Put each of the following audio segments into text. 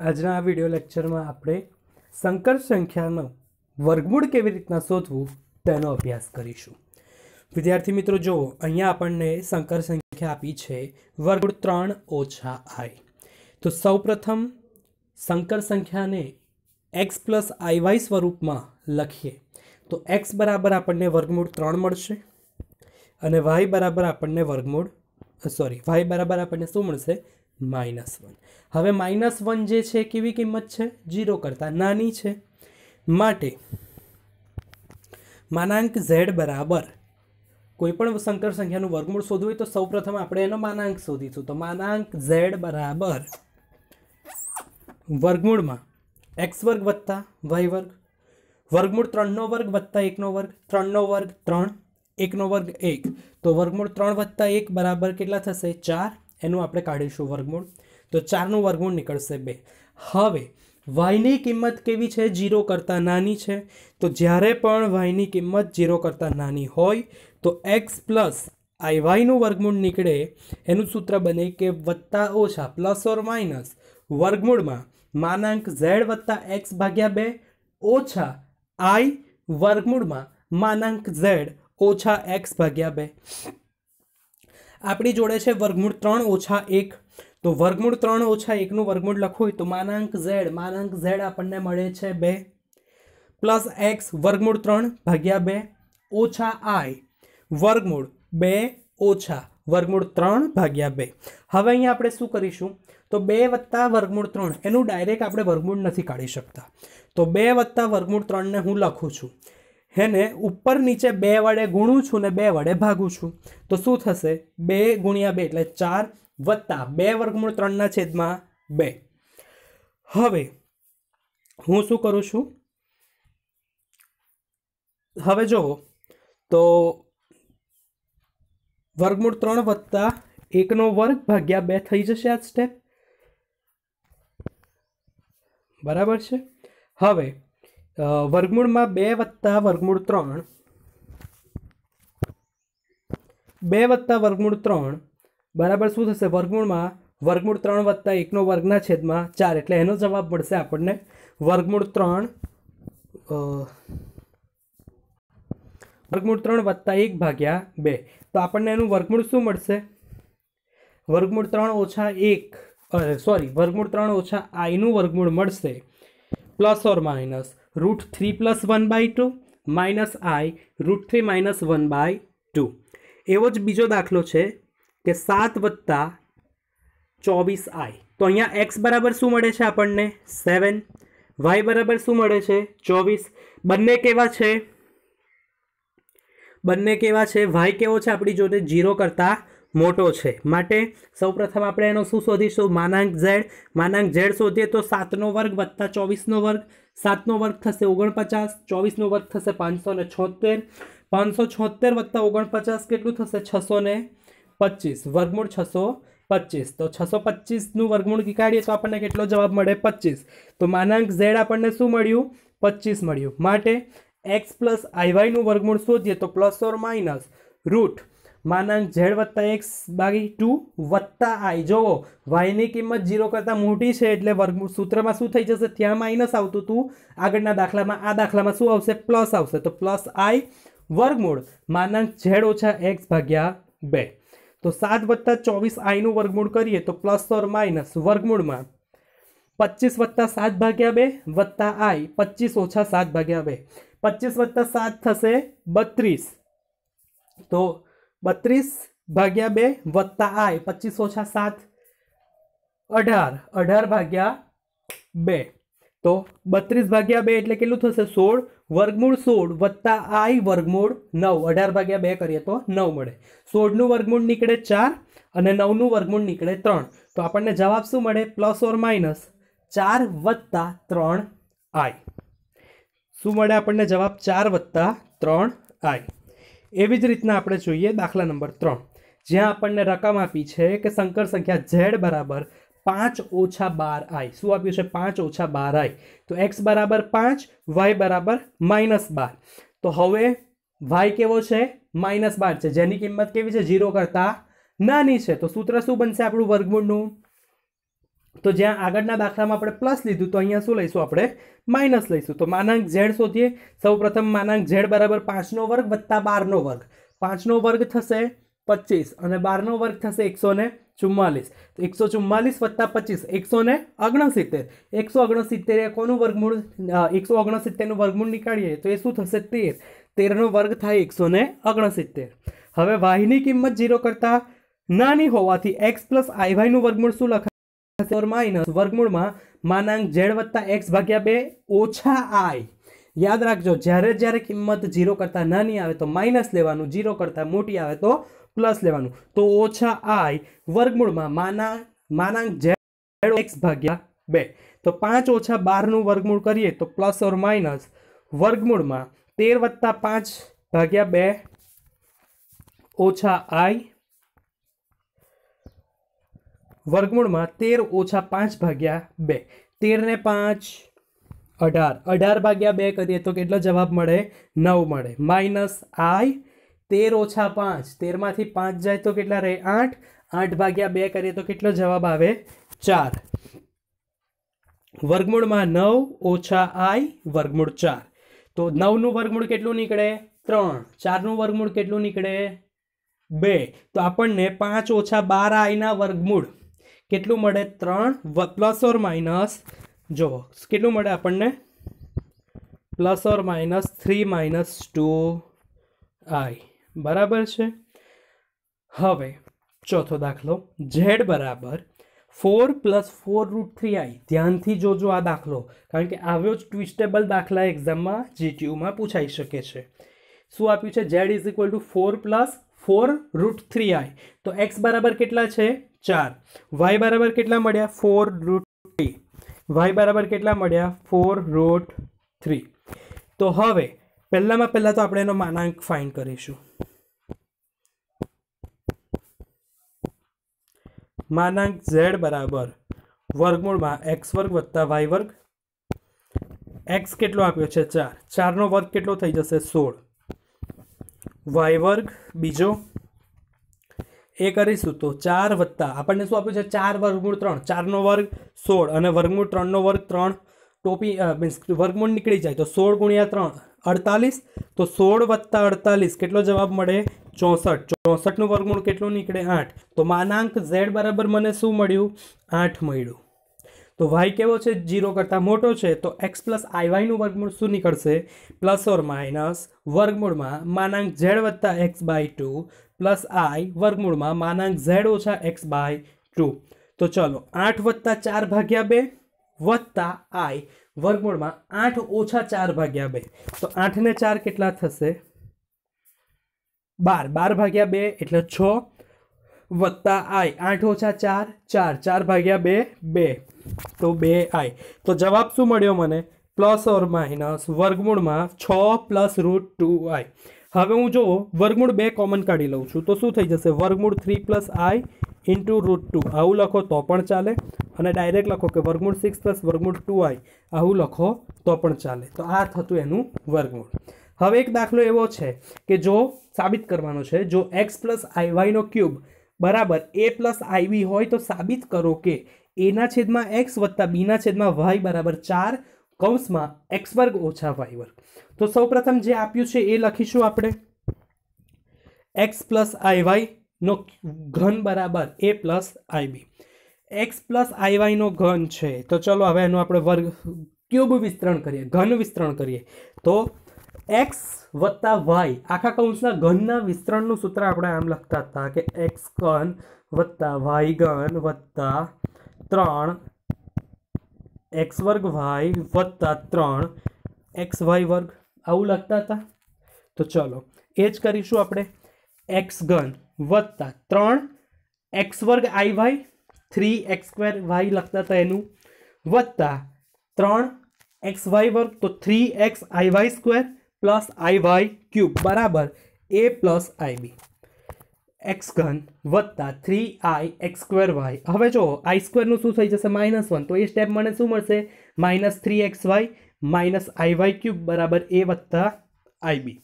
આજના આ વીડિયો લેક્ચરમાં આપણે સંકર સંખ્યાનો વર્ગમૂળ કેવી રીતના શોધવું તેનો અભ્યાસ કરીશું. વિદ્યાર્થી મિત્રો જુઓ અહીંયા આપણને સંકર સંખ્યા આપી છે, વર્ગમૂળ ત્રણ ઓછા આઈ તો સૌપ્રથમ સંકર સંખ્યાને એક્સ પ્લસ આઈ વાય સ્વરૂપમાં લખીએ. તો એક્સ બરાબર આપણને વર્ગમૂળ ત્રણ મળશે અને વાય બરાબર આપણને વર્ગમૂળ સોરી વાય બરાબર આપણને શું મળશે? Minus one. હવે માઇનસ વન જે છે, કેવી કિંમત છે? જીરો કરતાં નાની છે. માટે માનાંક ઝેડ બરાબર કોઈપણ સંકર સંખ્યાનું વર્ગમૂળ શોધવું હોય તો સૌપ્રથમ આપણે એનો માનાંક શોધીશું. તો માનાંક ઝેડ બરાબર વર્ગમૂળમાં એક્સ વર્ગ વત્તા વાય વર્ગ, વર્ગમૂળ ત્રણનો વર્ગ વત્તા એકનો વર્ગ, ત્રણનો વર્ગ ત્રણ, એકનો વર્ગ એક. તો વર્ગમૂળ ત્રણ વત્તા એક બરાબર કેટલા થશે? ચાર. એનું આપણે કાઢીશું વર્ગમૂળ. તો ચારનું વર્ગમૂળ નીકળશે બે. હવે વાયની કિંમત કેવી છે? જીરો કરતાં નાની છે. તો જ્યારે પણ વાયની કિંમત જીરો કરતાં નાની હોય, તો એક્સ પ્લસ આઈ વાયનું વર્ગમૂળ નીકળે, એનું સૂત્ર બને કે વત્તા ઓછા પ્લસ ઓર માઇનસ વર્ગમૂળમાં માનાંક ઝેડ વત્તા એક્સ ભાગ્યા બે ઓછા આઈ વર્ગમૂળમાં માનાંક ઝેડ ઓછા એક્સ ભાગ્યા બે. આપણી જોડે છે વર્ગમૂળ ત્રણ ઓછા એક. તો વર્ગમૂળ ત્રણ ઓછા એકનું વર્ગમૂળ લખવું હોય તો માનાંક ઝેડ માનાંક ઝેડ આપણને મળે છે બે. પ્લસ એક્સ વર્ગમૂળ ત્રણ ભાગ્યા બે ઓછા આઈ. વર્ગમૂળ બે ઓછા વર્ગમૂળ ત્રણ ભાગ્યા બે. હવે અહીંયા આપણે શું કરીશું? તો બે વત્તા વર્ગમૂળ ત્રણ. એનું ડાયરેક્ટ આપણે વર્ગમૂળ નથી કાઢી શકતા. તો બે વત્તા વર્ગમૂળ ત્રણને હું લખું છું. હેને ઉપર નીચે બે વડે ગુણું છું ને બે વડે ભાગું છું. તો શું થશે? બે ગુણ્યા બે એટલે ચાર વત્તા બે વર્ગમૂળ ત્રણના છેદમાં બે. હવે હું શું કરું છું? હવે જુઓ તો વર્ગમૂળ ત્રણ વત્તા એકનો વર્ગ ભાગ્યા બે થઈ જશે આ સ્ટેપ બરાબર છે? હવે વર્ગમૂળમાં બે વત્તા વર્ગમૂળ ત્રણ. બે વત્તા વર્ગમૂળ ત્રણ, બરાબર શું થશે? વર્ગમૂળમાં વર્ગમૂળ ત્રણ વત્તા એકનો વર્ગના છેદમાં ચાર, એટલે એનો જવાબ મળશે આપણને વર્ગમૂળ ત્રણ વર્ગમૂળ ત્રણ વત્તા એક ભાગ્યા બે. તો આપણને એનું વર્ગમૂળ શું મળશે? વર્ગમૂળ ત્રણ ઓછા એક સોરી, વર્ગમૂળ ત્રણ ઓછા આઈનું વર્ગમૂળ મળશે. Plus or minus. Root three plus one by two minus i root three minus one by two એવો જ બીજો દાખલો છે કે સાત વત્તા ચોવીસ આઈ તો અહીંયા એક્સ બરાબર શું મળે છે આપણને? સેવન વાય બરાબર શું મળે છે? ચોવીસ. બંને કેવા છે? બંને કેવા છે? વાય કેવો છે આપણી જોડે? જીરો કરતાં મોટો છે. માટે સૌપ્રથમ આપણે એનો શું શોધીશું? માનાંક ઝેડ માનાંક ઝેડ શોધીએ તો સાતનો વર્ગ વત્તા ચોવીસનો વર્ગ. સાતનો વર્ગ થશે ઓગણપચાસ, ચોવીસનો વર્ગ થશે પાંચસો ને છોતેર પાંચસો છોતેર વત્તા ઓગણપચાસ કેટલું થશે? છસો ને પચીસ. વર્ગમૂળ છસો પચીસ. તો છસો પચીસનું વર્ગમૂળ કીકાડીએ તો આપણને કેટલો જવાબ મળે? પચીસ. તો માનાંક ઝેડ આપણને શું મળ્યું? પચીસ મળ્યું. માટે એક્સ પ્લસ આઈવાયનું વર્ગમૂળ શોધીએ તો પ્લસ ઓર માઇનસ રૂટ માનાંક ઝેડ વત્તા એક્સ બાકી ટુ વત્તા આઈ. જોવો વાયની કિંમત જીરો કરતાં મોટી છે એટલે વર્ગ સૂત્રમાં શું થઈ જશે? ત્યાં માઇનસ આવતું હતું આગળના દાખલામાં, આ દાખલામાં શું આવશે? પ્લસ આવશે. તો પ્લસ આઈ વર્ગમૂળ માનાંક ઝેડ ઓછા એક્સ ભાગ્યા બે. તો સાત વત્તા ચોવીસ આઈનું વર્ગમૂળ કરીએ તો પ્લસ ઓર માઇનસ વર્ગમૂળમાં પચીસ વત્તા સાત ભાગ્યા બે વત્તા આઈ પચીસ ઓછા સાત ભાગ્યા બે. પચીસ વત્તા સાત થશે બત્રીસ. તો બત્રીસ ભાગ્યા બે વત્તા આઈ, પચીસ ઓછા સાત, અઢાર અઢાર ભાગ્યા બે. તો બત્રીસ ભાગ્યા બે એટલે કેટલું થશે? સોળ. વર્ગમૂળ સોળ વત્તા આઈ, વર્ગમૂળ નવ. અઢાર ભાગ્યા બે કરીએ તો નવ મળે. સોળનું વર્ગમૂળ નીકળે ચાર અને નવનું વર્ગમૂળ નીકળે ત્રણ. તો આપણને જવાબ શું મળે? પ્લસ ઓર માઇનસ ચાર વત્તા ત્રણ આઈ. શું મળે આપણને જવાબ? ચાર વત્તા ત્રણ આઈ. એવી જ રીતના આપણે જોઈએ દાખલા નંબર ત્રણ. જ્યાં આપણને રકમ આપી છે કે સંકર સંખ્યા ઝેડ બરાબર પાંચ ઓછા બાર આઈ. શું આપ્યું છે? પાંચ ઓછા બાર આઈ. તો એક્સ બરાબર પાંચ, વાય બરાબર માઇનસ બાર. તો હવે વાય કેવો છે? માઇનસ બાર છે. જેની કિંમત કેવી છે? ઝીરો કરતાં નાની છે. તો સૂત્ર શું બનશે આપણું વર્ગમૂળનું? તો જ્યાં આગળના દાખલામાં આપણે પ્લસ લીધું, તો અહીંયા શું લઈશું આપણે? માઇનસ લઈશું. તો માનાંક ઝેડ શોધીએ. સૌપ્રથમ માનાંક ઝેડ બરાબર પાંચનો વર્ગ વત્તા બારનો વર્ગ. પાંચનો વર્ગ થશે પચીસ અને બારનો વર્ગ થશે એકસો ને ચુમ્માલીસ. તો એકસો ચુમ્માલીસ વત્તા પચીસ, એકસો ને ઓગણસિત્તેર. એકસો ઓગણસિત્તેર એ કોનું વર્ગમૂળ એકસો ઓગણસિત્તેરનું વર્ગમૂળ નીકાળીએ તો એ શું થશે? તેર. તેરનો વર્ગ થાય એકસો ને ઓગણસિત્તેર. હવે વાયની કિંમત ઝીરો કરતાં નાની હોવાથી એક્સ પ્લસ આઈ વાયનું વર્ગમૂળ શું લખાશે માઇનસ વર્ગમૂળમાં માનાંક ઝેડ વત્તા એક્સ ભાગ્યા બે ઓછા આઈ. યાદ રાખજો, જ્યારે જ્યારે કિંમત ઝીરો કરતાં નાની આવે તો માઇનસ લેવાનું, ઝીરો કરતાં મોટી આવે તો પ્લસ લેવાનું. તો ઓછા આઈ વર્ગમૂળમાં માના માનાંક ઝેડ એક્સ ભાગ્યા બે. તો પાંચ ઓછા બારનું વર્ગમૂળ કરીએ તો પ્લસ ઓર માઇનસ. વર્ગમૂળમાં તેર વત્તા પાંચ ભાગ્યા બે ઓછા આઈ વર્ગમૂળમાં તેર ઓછા પાંચ ભાગ્યા બે. તેરને પાંચ, અઢાર. અઢાર ભાગ્યા બે કરીએ તો કેટલો જવાબ મળે? નવ મળે. માઇનસ આઈ, તેર ઓછા પાંચ. તેરમાંથી પાંચ જાય તો કેટલા રહે? આઠ. આઠ ભાગ્યા બે કરીએ તો કેટલો જવાબ આવે? ચાર. વર્ગમૂળમાં નવ ઓછા આઈ, વર્ગમૂળ ચાર. તો નવનું વર્ગમૂળ કેટલું નીકળે? ત્રણ. ચારનું વર્ગમૂળ કેટલું નીકળે? બે. તો આપણને પાંચ ઓછા બાર આઈના વર્ગમૂળ કેટલું મળે ત્રણ? Plus or minus? જુઓ કેટલું મળે આપણને? Plus or minus three minus two i. બરાબર છે? હવે, ચોથો દાખલો. ઝેડ બરાબર four plus four root three i. ધ્યાનથી જોજો આ દાખલો, કારણ કે આવ્યો જ ટ્વિસ્ટેબલ દાખલા એક્ઝામમાં જીટીયુમાં પૂછાઈ શકે છે. શું આપ્યું છે? Z is equal to four plus four root three i. તો એક્સ બરાબર કેટલા છે? ચાર. વાય બરાબર કેટલા મળ્યા? ફોર રૂટ થ્રી વાય બરાબર કેટલા મળ્યા? ફોર રૂટ થ્રી તો હવે પહેલાંમાં પહેલાં તો આપણે એનો માનાંક ફાઇન કરીશું. માનાંક ઝેડ બરાબર વર્ગમૂળમાં એક્સ વર્ગ વત્તા વાય વર્ગ. એક્સ કેટલો આપ્યો છે? ચાર. ચારનો વર્ગ કેટલો થઈ જશે? સોળ. વાય વર્ગ બીજો એ કરીશું તો ચાર વત્તા, આપણને શું આપ્યું છે? ચાર વર્ગમૂળ ત્રણ, ચારનો વર્ગ સોળ અને વર્ગમૂળ ત્રણનો વર્ગ ત્રણ ટોપી મીન્સ વર્ગમૂળ નીકળી જાય તો સોળ ગુણ્યા ત્રણ, અડતાલીસ. તો સોળ વત્તા અડતાલીસ કેટલો જવાબ મળે? ચોસઠ. ચોસઠનું વર્ગમૂળ કેટલું નીકળે? આઠ. તો માનાંક ઝેડ બરાબર મને શું મળ્યું? આઠ મળ્યું. તો વાય કેવો છે? જીરો કરતાં મોટો છે. તો એક્સ પ્લસ આઈ વાયનું વર્ગમૂળ શું નીકળશે? પ્લસ ઓર માઇનસ વર્ગમૂળમાં માનાંક ઝેડ વત્તા X by two plus I વર્ગમૂળમાં માનાંક ઝેડ ઓછા એક્સ બાય ટુ. તો ચલો, આઠ વત્તા ચાર ભાગ્યા બે વત્તા આઈ વર્ગમૂળમાં આઠ ઓછા ચાર ભાગ્યા બે. તો આઠને ચાર કેટલા થશે? બાર. બાર ભાગ્યા બે એટલે છ વત્તા આઈ. આઠ ઓછા ચાર ચાર. ચાર ભાગ્યા બે બે. તો બે આઈ. તો જવાબ શું મળ્યો મને? પ્લસ ઓર માઇનસ વર્ગમૂળમાં છ પ્લસ રૂટ ટુ આઈ. હવે હું જો વર્ગમૂળ બે કોમન કાઢી લઉં છું. તો શું થઈ જશે? વર્ગમૂળ three plus i into root two આવું લખો તો પણ ચાલે. અને ડાયરેક્ટ લખો કે વર્ગમૂળ સિક્સ પ્લસ વર્ગમૂળ ટુ આઈ આવું લખો તો પણ ચાલે. તો આ થતું એનું વર્ગમૂળ. હવે એક દાખલો એવો છે કે જો સાબિત કરવાનો છે, જો એક્સ પ્લસ આઈ વાયનો ક્યુબ બરાબર એ પ્લસ આઈવી હોય તો સાબિત કરો કે એના છેદમાં એક્સ વત્તા બીના છેદમાં વાય બરાબર ચાર કૌંસમાં એક્સ વર્ગ ઓછા વાય વર્ગ. તો સૌપ્રથમ જે આપ્યું છે એ લખીશું આપણે. એક્સ પ્લસ આઈ વાયનો ઘન બરાબર a plus i b. X plus i વાયનો ઘન છે. તો ચલો હવે એનો આપણે વર્ગ ક્યુબ વિસ્તરણ કરીએ, ઘન વિસ્તરણ કરીએ. તો એક્સ વત્તા વાય આખા કૌંસના ઘનના વિસ્તરણનું સૂત્ર આપણે આમ લખતા હતા કે એક્સ ઘન વત્તા વાય ઘન વત્તા ત્રણ એક્સ વર્ગ વાય વત્તા ત્રણ, એક્સ વાય વર્ગ આવું લખતા હતા? તો ચલો, એ જ કરીશું આપણે. એક્સ ઘન વત્તા ત્રણ, એક્સ વર્ગ i y, three x square y લખતા હતા એનું. વત્તા ત્રણ, એક્સ વાય વર્ગ, તો three x i y square plus i y cube. બરાબર, a plus i b. X ઘન વત્તા three i x square y. હવે જો આઈ સ્ક્વેરનું શું થઈ જશે? Minus one. તો એ સ્ટેપ મને શું મળશે? Minus three x y minus i y cube બરાબર એ વત્તા આઈ બી.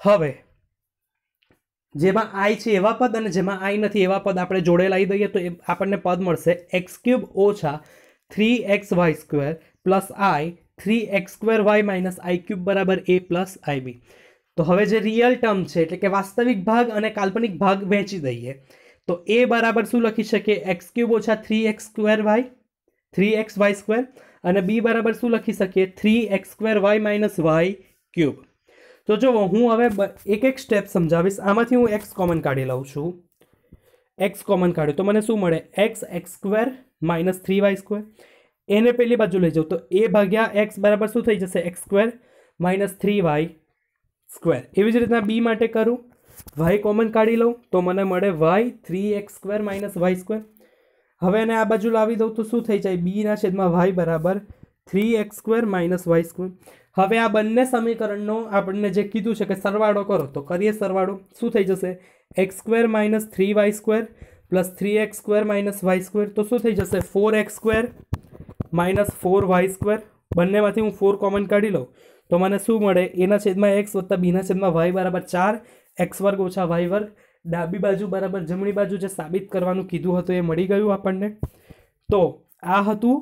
હવે, જેમાં આઈ છે એવા પદ અને જેમાં આઈ નથી એવા પદ આપણે જોડે લાવી દઈએ તો એ આપણને પદ મળશે એક્સ ક્યુબ ઓછા three x y square plus i three x square y minus i cube બરાબર એ પ્લસ આઈ બી. તો હવે જે રિયલ ટર્મ છે, એટલે કે વાસ્તવિક ભાગ અને કાલ્પનિક ભાગ વહેંચી દઈએ. તો એ બરાબર શું લખી શકીએ એક્સ ક્યુબ ઓછા three x square y three x y square અને બી બરાબર શું લખી શકીએ? Three x square y minus y cube તો જો હું હવે એક એક સ્ટેપ સમજાવીશ. આમાંથી હું એક્સ કોમન કાઢી લઉં છું. એક્સ કોમન કાઢ્યું. તો મને શું મળે? X x square minus three y square એને પેલી બાજુ લઈ જાઉં. તો એ ભાગ્યા એક્સ બરાબર શું થઈ જશે? X square minus three y square. એવી જ રીતના બી માટે કરું. વાય કોમન કાઢી લઉં તો મને મળે y three x square minus y square. હવે એને આ બાજુ લાવી દઉં તો શું થઈ જાય? બીના છેદમાં વાય બરાબર three x square minus y square. હવે આ બંને સમીકરણનો આપણને જે કીધું છે કે સરવાળો કરો, તો કરીએ સરવાળો. શું થઈ જશે? X square minus three y square plus three x square minus y square. તો શું થઈ જશે? Four x square minus four y square. બંનેમાંથી હું ફોર કોમન કાઢી લઉં. તો મને શું મળે? એના છેદમાં એક્સ વત્તા બીના છેદમાં વાય બરાબર ચાર. એક્સ વર્ગ ઓછા વાય વર્ગ. ડાબી બાજુ બરાબર જમણી બાજુ જે સાબિત કરવાનું કીધું હતું એ મળી ગયું આપણને. તો આ હતું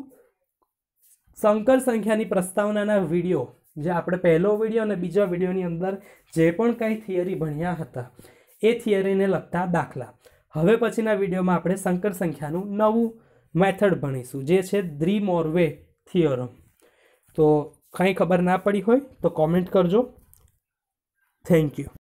સંકર સંખ્યાની પ્રસ્તાવનાના વીડિયો, જે આપણે પહેલો વીડિયો અને બીજા વિડીયોની અંદર જે પણ કાંઈ થિયરી ભણ્યા હતા, એ થિયરીને લગતા દાખલા. હવે પછીના વિડીયોમાં આપણે સંકર સંખ્યાનું નવું મેથડ ભણીશું, જે છે દ્રી મોરવે થિયોરમ. તો કંઈ ખબર ના પડી હોય તો કોમેન્ટ કરજો. Thank you